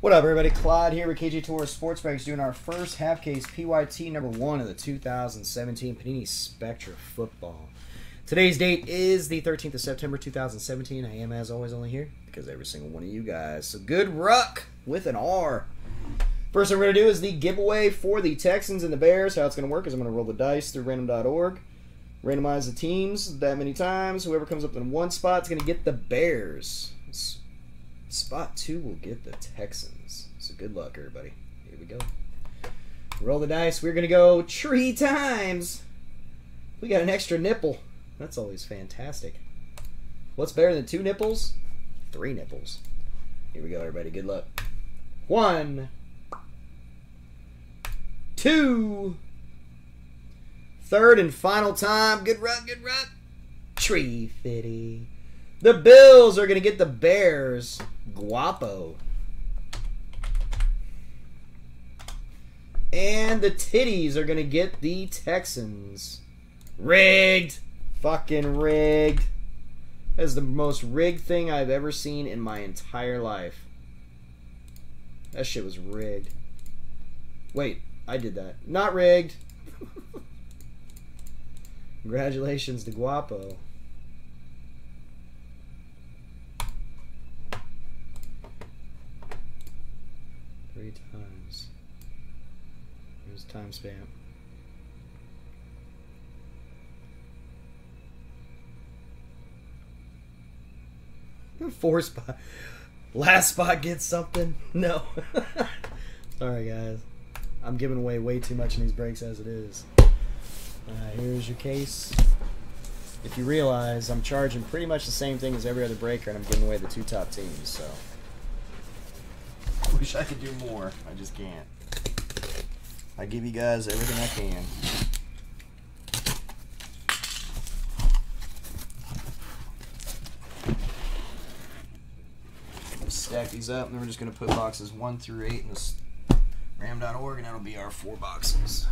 What up, everybody? Claude here with KJ Tour Sports Bags doing our first half case PYT number one of the 2017 Panini Spectra Football. Today's date is the 13th of September 2017. I am, as always, only here because every single one of you guys. So good ruck with an R. First thing we're going to do is the giveaway for the Texans and the Bears. How it's going to work is I'm going to roll the dice through random.org, randomize the teams that many times. Whoever comes up in one spot is going to get the Bears. Spot two will get the Texans. So good luck, everybody. Here we go. Roll the dice. We're going to go tree times. We got an extra nipple. That's always fantastic. What's better than two nipples? Three nipples. Here we go, everybody. Good luck. One. Two. Third and final time. Good run, good run. Tree fitty. The Bills are going to get the Bears. Guapo. And the Titties are going to get the Texans. Rigged. Fucking rigged. That is the most rigged thing I've ever seen in my entire life. That shit was rigged. Wait, I did that. Not rigged. Congratulations to Guapo. Three times. Here's timestamp. Four spot. Last spot gets something? No. Sorry, guys. I'm giving away way too much in these breaks as it is. Alright, here's your case. If you realize, I'm charging pretty much the same thing as every other breaker, and I'm giving away the two top teams, so. Wish I could do more. I just can't. I give you guys everything I can. stack these up, and then we're just going to put boxes 1 through 8 in this ram.org, and that'll be our four boxes.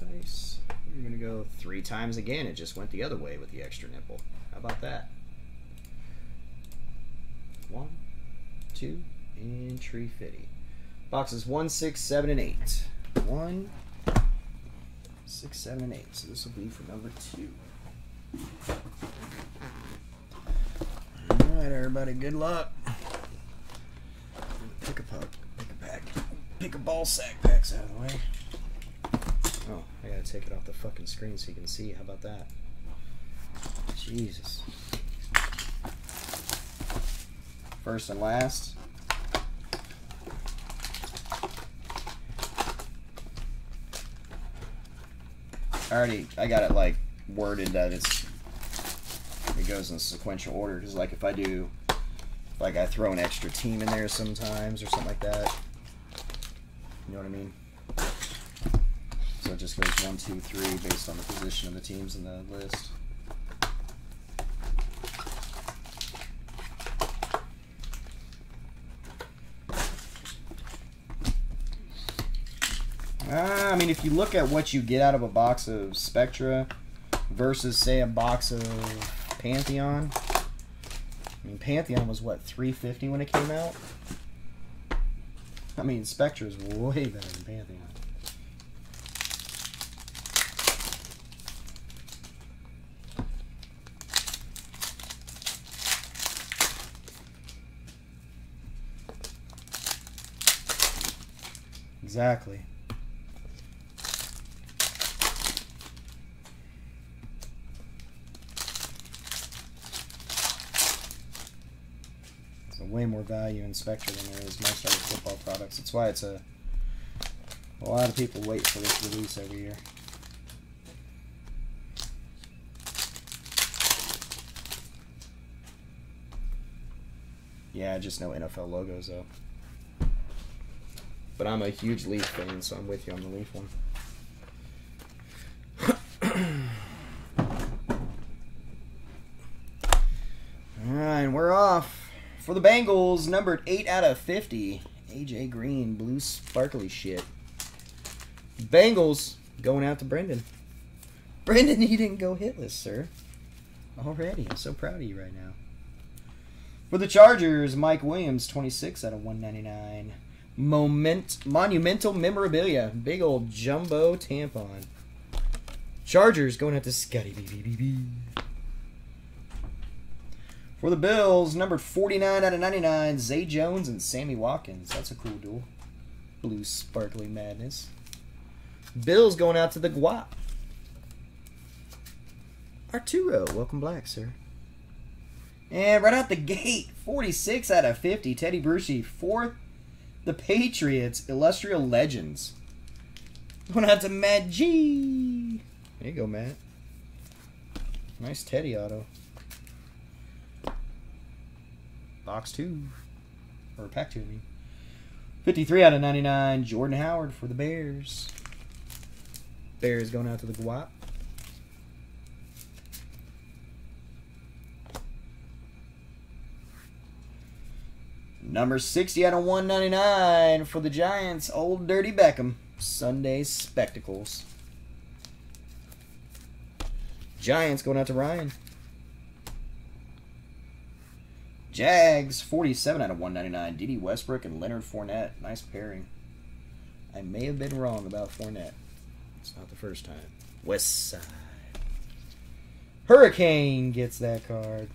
Dice. We're going to go three times again. It just went the other way with the extra nipple. How about that? One, two, and tree fitty. Boxes one, six, seven, and eight. One, six, seven, and eight. So this will be for number two. All right, everybody. Good luck. Pick a puck. Pick a pack. Pick a ball sack packs out of the way. Gotta take it off the fucking screen so you can see. How about that? Jesus. First and last. I already, I got it like worded that it's, it goes in sequential order. Because like if I do, like I throw an extra team in there sometimes or something like that. You know what I mean? Just goes one, two, three based on the position of the teams in the list. Uh, I mean, if you look at what you get out of a box of Spectra versus, say, a box of Pantheon, I mean, Pantheon was what 350 when it came out. I mean, Spectra is way better than Pantheon. Exactly. way more value in Spectra than there is most other football products. That's why it's a a lot of people wait for this release every year. Yeah, just no NFL logos though. But I'm a huge Leaf fan, so I'm with you on the Leaf one. Alright, we're off for the Bengals, numbered 8 out of 50. AJ Green, blue sparkly shit. Bengals going out to Brendan. Brendan, you didn't go hitless, sir. Already. I'm so proud of you right now. For the Chargers, Mike Williams, 26 out of 199. Moment, monumental memorabilia. Big old jumbo tampon. Chargers going out to Scotty BBBB. For the Bills, numbered 49 out of 99, Zay Jones and Sammy Watkins. That's a cool duel. Blue sparkly madness. Bills going out to the Guap. Arturo, welcome back, sir. And right out the gate, 46 out of 50, Teddy Bruschi. Fourth, the Patriots, Illustrious Legends. Going out to Matt G. There you go, Matt. Nice Teddy auto. Box two. Or pack two, I mean. 53 out of 99, Jordan Howard for the Bears. Bears going out to the Guap. Number 60 out of 199 for the Giants, Old Dirty Beckham. Sunday Spectacles. Giants going out to Ryan. Jags, 47 out of 199. Dede Westbrook and Leonard Fournette. Nice pairing. I may have been wrong about Fournette. It's not the first time. West Side. Hurricane gets that card.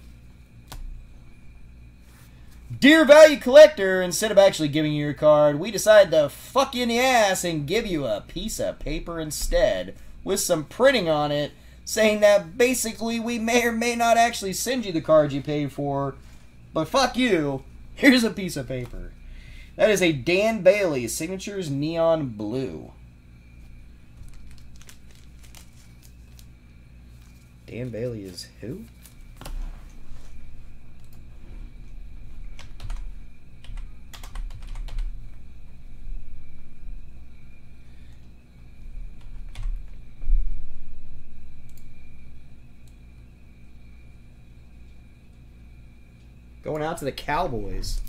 Dear Value Collector, instead of actually giving you your card, we decided to fuck you in the ass and give you a piece of paper instead with some printing on it saying that basically we may or may not actually send you the card you paid for, but fuck you, here's a piece of paper. That is a Dan Bailey Signatures Neon Blue. Dan Bailey is who? Going out to the Cowboys.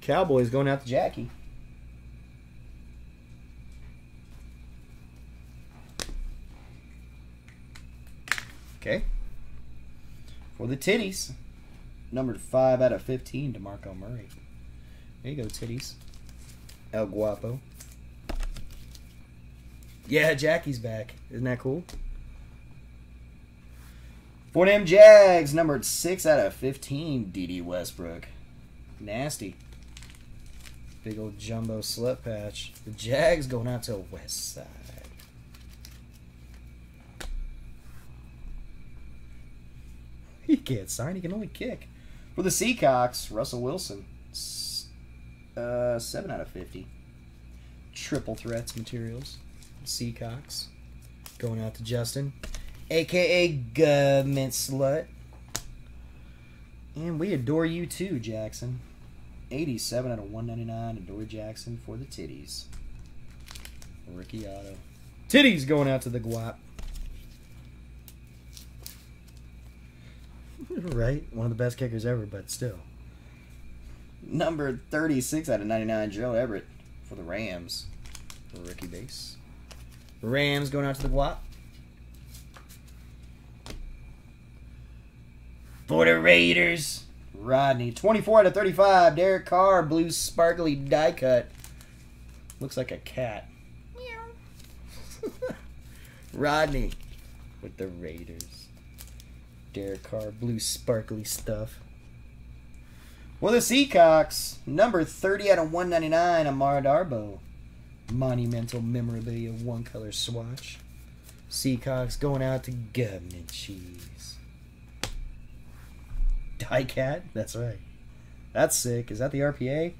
Cowboys going out to Jackie. Okay. For the titties, numbered 5 out of 15 DeMarco Murray. There you go, titties. El Guapo. Yeah, Jackie's back. Isn't that cool? For them Jags, numbered 6 out of 15, Dede Westbrook. Nasty. Big old jumbo slut patch. The Jags going out to the West Side. He can't sign, he can only kick. For the Seacocks, Russell Wilson. Uh, 7 out of 50. Triple threats materials. Seacocks. Going out to Justin, aka Government Slut. And we adore you too, Jackson. 87 out of 199. Adoree Jackson for the titties. Ricky Otto. Titties going out to the guap. right? One of the best kickers ever, but still. Number 36 out of 99, Joe Everett for the Rams. Ricky Base. Rams going out to the guap. For the Raiders, Rodney. 24 out of 35, Derek Carr, blue sparkly die cut. Looks like a cat. Rodney with the Raiders. Derek Carr, blue sparkly stuff. Well, the Seacocks, number 30 out of 199, Amara Darboh monumental memorabilia one color swatch. Seacocks going out to government cheese. Die Cat? That's right. That's sick. Is that the RPA?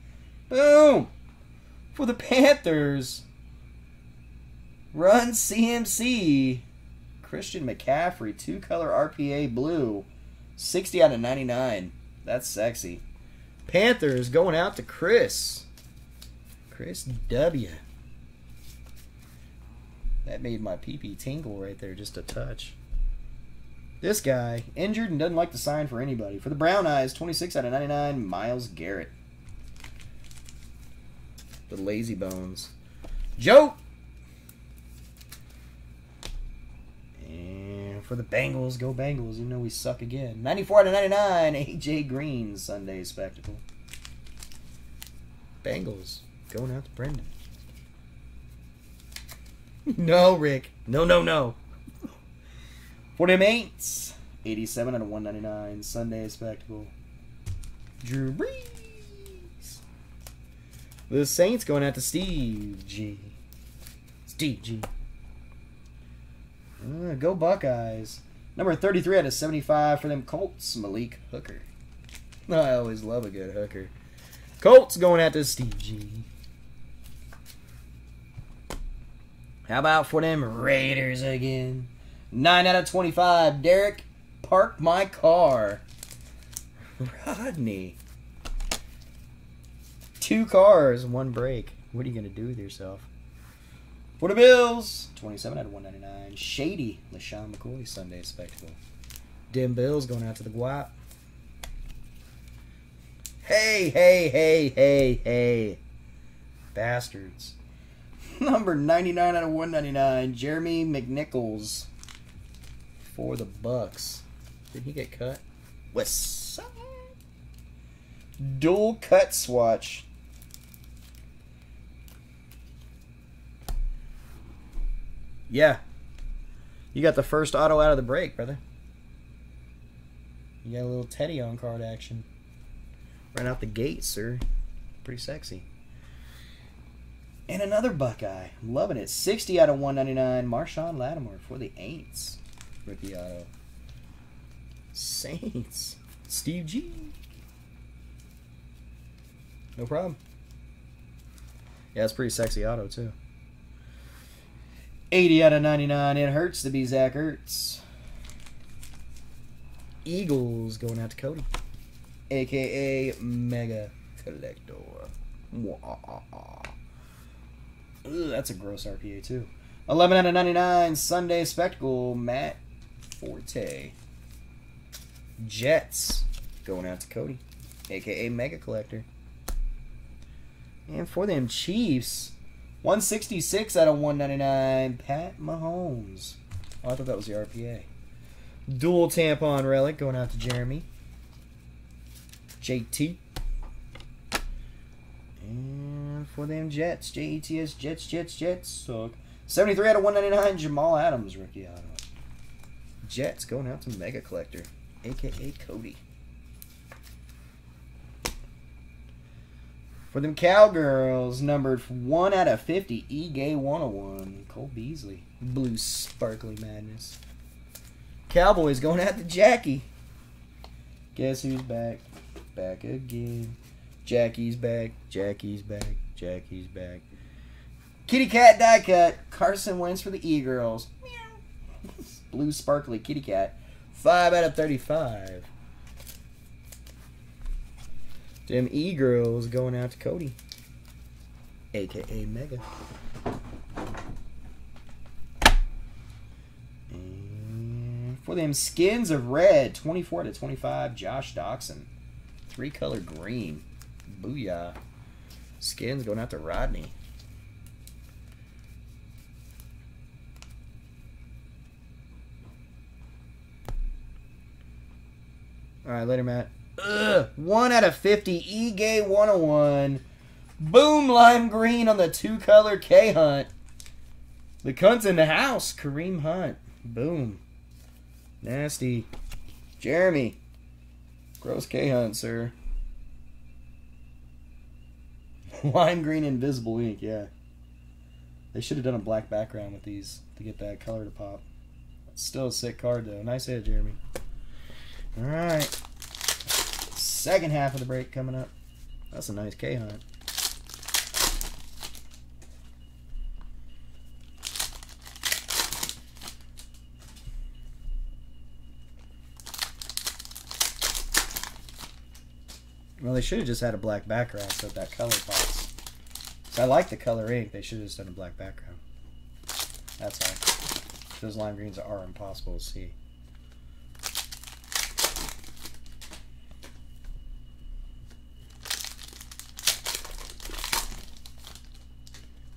Boom! For the Panthers. Run CMC. Christian McCaffrey, two color RPA blue. 60 out of 99. That's sexy. Panthers going out to Chris. Chris W. That made my pee-pee tingle right there just a touch. This guy, injured and doesn't like to sign for anybody. For the Brown Eyes, 26 out of 99, Myles Garrett. The Lazy Bones. Joe! And for the Bengals, go Bengals, even though we suck again. 94 out of 99, AJ Green, Sunday Spectacle. Bengals, going out to Brendan. no, Rick. No, no, no. For them Aints, 87 out of 199, Sunday Spectacle. Drew Brees. The Saints going out to Steve G. Steve G. Uh, go Buckeyes. Number 33 out of 75 for them Colts, Malik Hooker. I always love a good hooker. Colts going out to Steve G. How about for them Raiders again? 9 out of 25. Derek, park my car. Rodney. Two cars, one break. What are you going to do with yourself? For the Bills, 27 out of 199. Shady, LeSean McCoy, Sunday Spectacle. Dim Bills going out to the Guap. Hey, hey, hey, hey, hey. Bastards. Number 99 out of 199, Jeremy McNichols for the Bucks. Did he get cut? West side. Dual cut swatch. Yeah. You got the first auto out of the break, brother. You got a little Teddy on card action. Right out the gate, sir. Pretty sexy. And another Buckeye. I'm Loving it. 60 out of 199. Marshon Lattimore for the Aints. Rookie auto. Saints. Steve G. No problem. Yeah, it's pretty sexy auto, too. 80 out of 99. It hurts to be Zach Ertz. Eagles going out to Cody. AKA Mega Collector. Ugh, that's a gross RPA, too. 11 out of 99. Sunday Spectacle. Matt Forte. Jets going out to Cody. AKA Mega Collector. And for them Chiefs, 166 out of 199, Pat Mahomes. Oh, I thought that was the RPA. Dual tampon relic going out to Jeremy. JT. And for them Jets, J-E-T-S, Jets, Jets, Jets. Suck. 73 out of 199, Jamal Adams, rookie auto. Jets going out to Mega Collector, a.k.a. Cody. For them Cowgirls, numbered 1 out of 50, E-Gay 101, Cole Beasley. Blue Sparkly Madness. Cowboys going out to Jackie. Guess who's back? Back again. Jackie's back. Jackie's back. Jackie's back. Kitty Cat die cut. Carson Wentz for the E-Girls. Blue Sparkly Kitty Cat. 5 out of 35. Them E-Girls going out to Cody. AKA Mega. For them skins of red, 24 to 25, Josh Doctson. Three color green. Booyah. Skins going out to Rodney. All right, later, Matt. Ugh, 1 out of 50. E-Gay 101. Boom, lime green on the two-color K-Hunt. The cunt's in the house. Kareem Hunt. Boom. Nasty. Jeremy. Gross K-Hunt, sir. lime green invisible ink, yeah. They should have done a black background with these to get that color to pop. Still a sick card, though. Nice hit, Jeremy. All right. Second half of the break coming up. That's a nice K Well, they should have just had a black background so that color pops. So I like the color ink. They should have just done a black background. That's all. Those lime greens are impossible to see.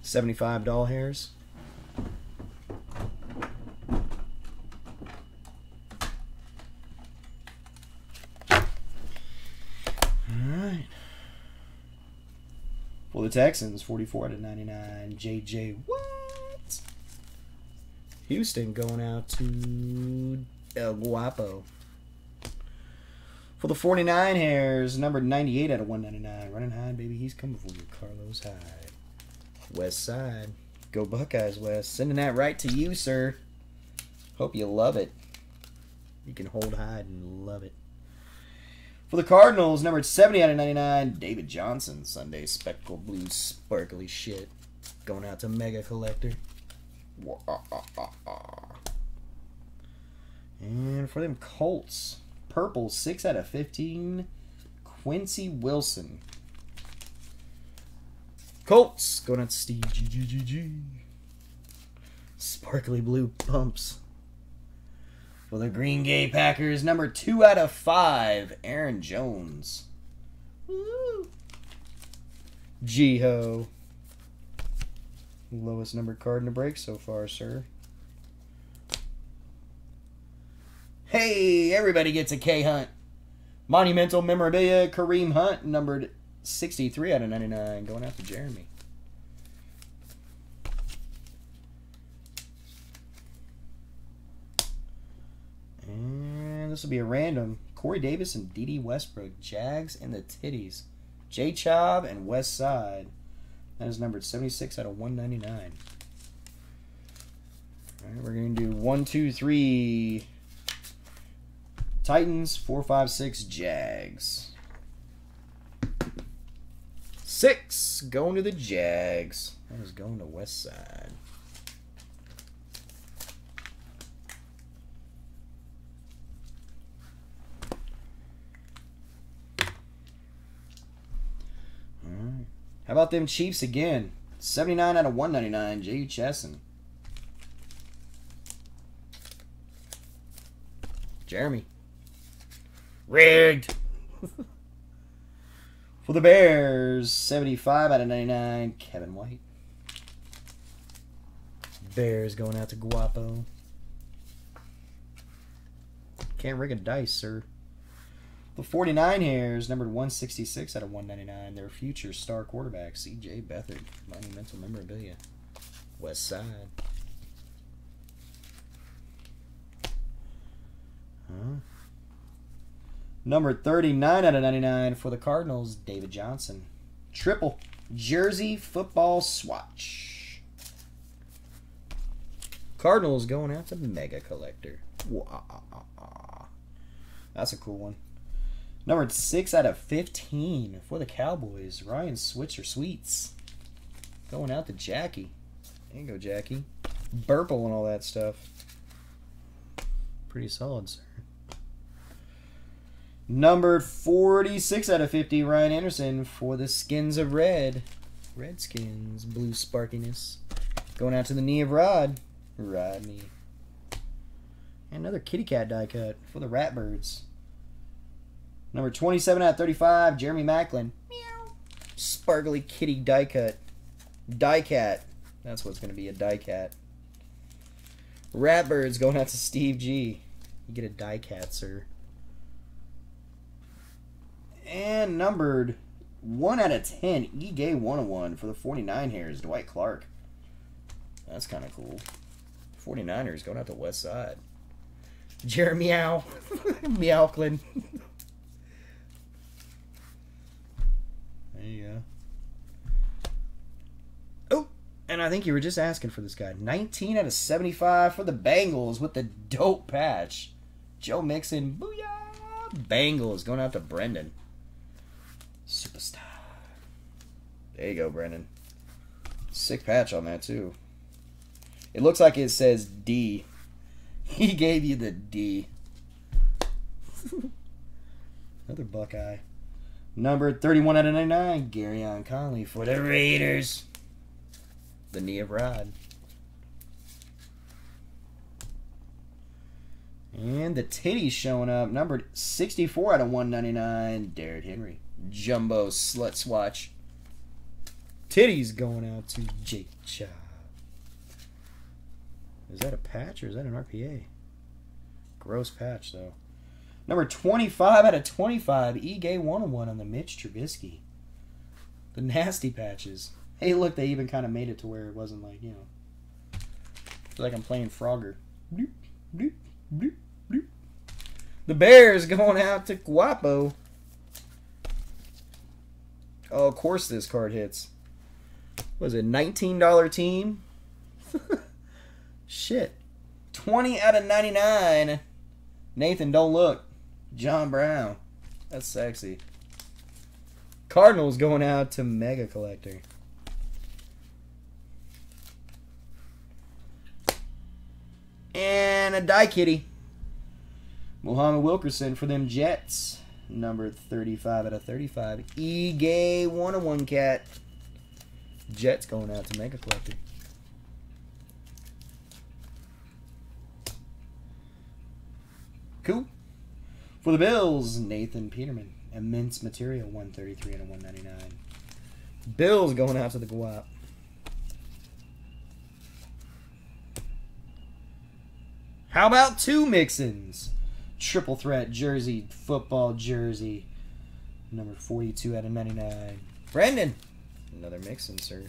Seventy-five doll hairs. For the Texans, 44 out of 99. JJ what? Houston going out to El Guapo. For the 49 hairs, number 98 out of 199. Running high, baby. He's coming for you. Carlos Hyde. West Side. Go Buckeyes, West. Sending that right to you, sir. Hope you love it. You can hold Hyde and love it. For the Cardinals, number 70 out of 99, David Johnson. Sunday Spectacle Blue Sparkly Shit. Going out to Mega Collector. Ah, ah, ah, and for them Colts, purple, 6 out of 15, Quincy Wilson. Colts, going out to Steve G -G -G Sparkly blue pumps. For the Green Bay Packers, number 2 out of 5, Aaron Jones. Woo! Jiho. Lowest numbered card in the break so far, sir. Hey, everybody gets a K Hunt. Monumental memorabilia, Kareem Hunt, numbered 63 out of 99, going to Jeremy. And this will be a random. Corey Davis and Dede Westbrook, Jags and the Titties. J Chob and West Side. That is numbered 76 out of 199. All right, we're going to do 1, 2, 3 Titans, 4, 5, 6 Jags. 6 going to the Jags. That is going to West Side. How about them Chiefs again? 79 out of 199, J. Chesson. Jeremy. Rigged. For the Bears, 75 out of 99, Kevin White. Bears going out to Guapo. Can't rig a dice, sir. The 49 hairs, numbered 166 out of 199. Their future star quarterback, C.J. Beathard. Monumental memorabilia. West Side. Huh? Number 39 out of 99 for the Cardinals, David Johnson. Triple Jersey football swatch. Cardinals going out to Mega Collector. Ah, ah, ah. That's a cool one. Numbered 6 out of 15 for the Cowboys. Ryan Switzer Sweets. Going out to Jackie. There you go, Jackie. Burple and all that stuff. Pretty solid, sir. Numbered 46 out of 50, Ryan Anderson for the Skins of Red. Redskins, blue sparkiness. Going out to the knee of Rod. Rodney. And another kitty cat die cut for the Ratbirds. Number 27 out of 35, Jeremy Maclin. Meow. Sparkly kitty die cut. Die cat. That's what's going to be a die cat. Ratbirds going out to Steve G. You get a die cat, sir. And numbered 1 out of 10, E-Gay 101 for the 49 hairs, Dwight Clark. That's kind of cool. 49ers going out to West Side. Jeremy Meow. Meowclin. Go. Oh, and I think you were just asking for this guy. 19 out of 75 for the Bengals with the dope patch. Joe Mixon, booyah! Bengals going out to Brendan. Superstar. There you go, Brendan. Sick patch on that, too. It looks like it says D. He gave you the D. Another Buckeye. Number 31 out of 99, Gareon Conley for the Raiders. The knee of Rod. And the titties showing up. Numbered 64 out of 199, Derrick Henry. Jumbo slut swatch. Titties going out to Jake Job. Is that a patch or is that an RPA? Gross patch, though. Number 25 out of 25. E-Gay 101 on the Mitch Trubisky. The nasty patches. Hey, look, they even kind of made it to where it wasn't like, you know. like I'm playing Frogger. Bloop, bloop, bloop. The Bears going out to Guapo. Oh, of course this card hits. Was it $19 team? Shit. 20 out of 99. Nathan, don't look. John Brown. That's sexy. Cardinals going out to Mega Collector. And a die kitty. Muhammad Wilkerson for them Jets. Number 35 out of 35. E-Gay 101 cat. Jets going out to Mega Collector. Cool. For the Bills, Nathan Peterman. Immense material, 133 and a 199. Bills going out to the Guap. How about two Mixons? Triple threat jersey, football jersey. Number 42 out of 99. Brendan. Another Mixon, sir.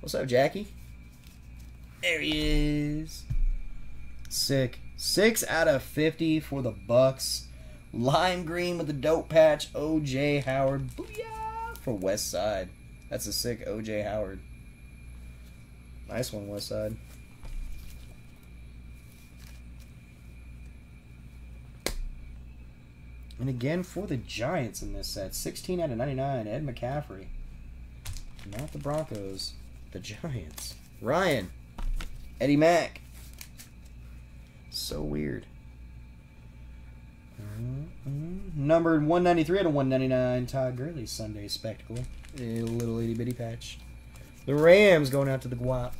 What's up, Jackie? There he is. Sick. Six out of 50 for the Bucks. Lime green with the dope patch. OJ Howard. Booyah! For West Side. That's a sick OJ Howard. Nice one, West Side. And again for the Giants in this set. 16 out of 99. Ed McCaffrey. Not the Broncos. The Giants. Ryan. Eddie Mack. So weird. Mm-hmm. Numbered 193 out of 199. Todd Gurley Sunday Spectacle. A little itty bitty patch. The Rams going out to the Guap.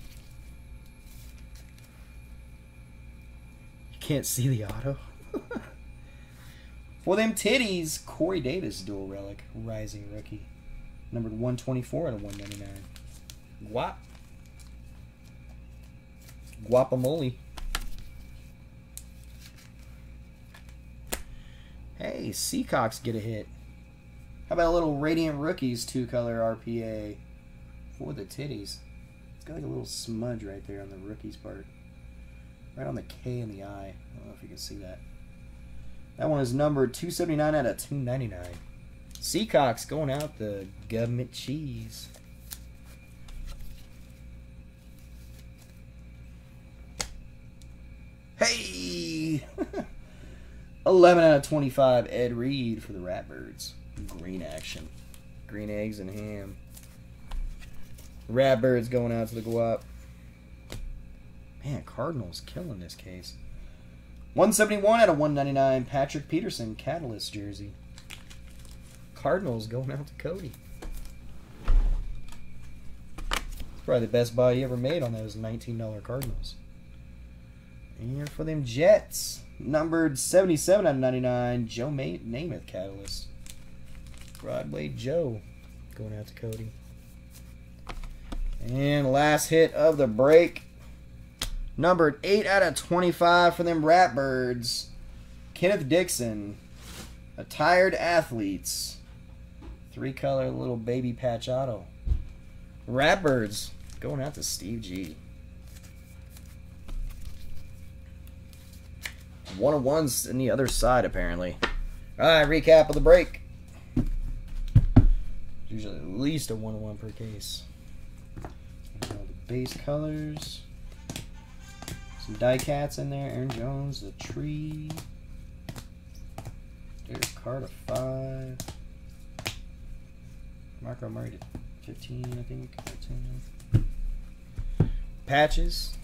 You can't see the auto. For them titties, Corey Davis dual relic, rising rookie. Numbered 124 out of 199. Guap. Guapamole. Hey, Seacocks get a hit. How about a little Radiant Rookies two color RPA for the titties? It's got like a little smudge right there on the rookies part. Right on the K in the eye. I don't know if you can see that. That one is numbered 279 out of 299. Seacocks going out the government cheese. Hey! 11 out of 25, Ed Reed for the Ratbirds. Green action. Green eggs and ham. Ratbirds going out to the Guap. Man, Cardinals killing this case. 171 out of 199, Patrick Peterson, Catalyst jersey. Cardinals going out to Cody. Probably the best buy he ever made on those $19 Cardinals. And for them Jets, numbered 77 out of 99, Joe Namath Catalyst. Broadway Joe going out to Cody. And last hit of the break, numbered 8 out of 25 for them Ratbirds. Kenneth Dixon, Attired Athletes. Three color little baby patch auto. Ratbirds going out to Steve G. One of ones in the other side, apparently. All right, recap of the break. Usually at least a one of one per case. All the base colors. Some die cats in there. Aaron Jones, the tree. Derek Carr to five. Marco Murray to 15, I think. 14. Patches.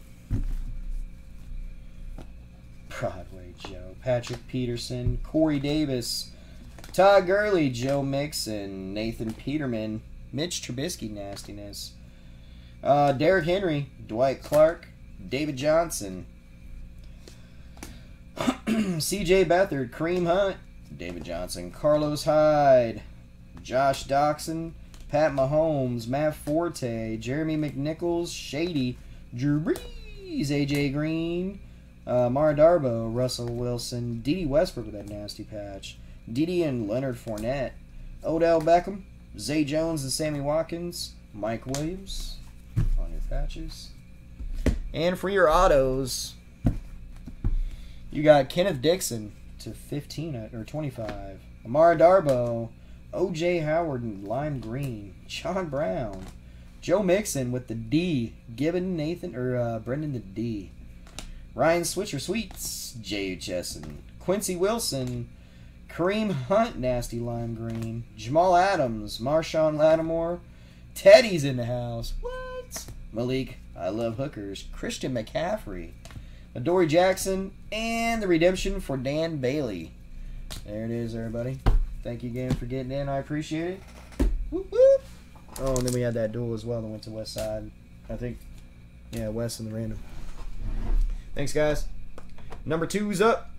Broadway Joe, Patrick Peterson, Corey Davis, Todd Gurley, Joe Mixon, Nathan Peterman, Mitch Trubisky nastiness, uh, Derrick Henry, Dwight Clark, David Johnson, C.J. Beathard, Kareem Hunt, David Johnson, Carlos Hyde, Josh Doctson, Pat Mahomes, Matt Forte, Jeremy McNichols, Shady, Drew Brees, AJ Green, uh, Mara Darboh, Russell Wilson, Dede Westbrook with that nasty patch, Dede and Leonard Fournette, Odell Beckham, Zay Jones and Sammy Watkins, Mike Williams on your patches. And for your autos, you got Kenneth Dixon to 15 or 25. Amara Darboh, OJ Howard and Lime Green, John Brown, Joe Mixon with the D, Gibbon Nathan or uh, Brendan the D, Ryan Switzer Sweets, Jay Chesson, Quincy Wilson, Kareem Hunt, Nasty Lime Green, Jamal Adams, Marshon Lattimore, Teddy's in the house. What? Malik, I love hookers, Christian McCaffrey, Adoree Jackson, and the redemption for Dan Bailey. There it is, everybody. Thank you again for getting in. I appreciate it. Whoop, whoop. Oh, and then we had that duel as well that went to West Side. I think, yeah, West and the random. Thanks, guys. Number two's up.